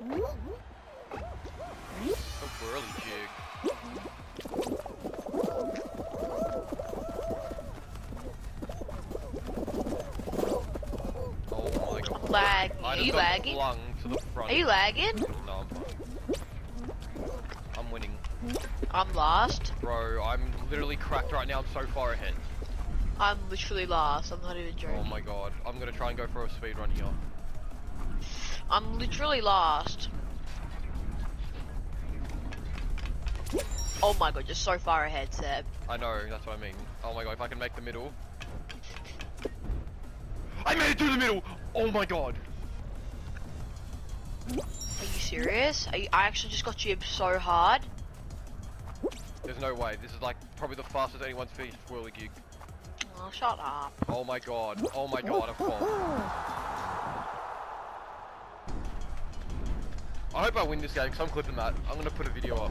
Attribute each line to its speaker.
Speaker 1: A whirly jig. Oh my god.
Speaker 2: Lag. Are you lagging?
Speaker 1: to the front.
Speaker 2: Are you lagging?
Speaker 1: No, I'm fine. I'm winning.
Speaker 2: I'm last.
Speaker 1: Bro, I'm literally cracked right now. I'm so far ahead.
Speaker 2: I'm literally last. I'm not even oh joking.
Speaker 1: Oh my god. I'm gonna try and go for a speed run here.
Speaker 2: I'm literally last. Oh my god, you're so far ahead, Seb.
Speaker 1: I know, that's what I mean. Oh my god, if I can make the middle. I made it through the middle! Oh my god!
Speaker 2: Are you serious? Are you, I actually just got jibs so hard.
Speaker 1: There's no way. This is like probably the fastest anyone's finished Whirlygig.
Speaker 2: Oh, shut up.
Speaker 1: Oh my god. Oh my god, I've fallen. I hope I win this game because I'm clipping that. I'm gonna put a video up.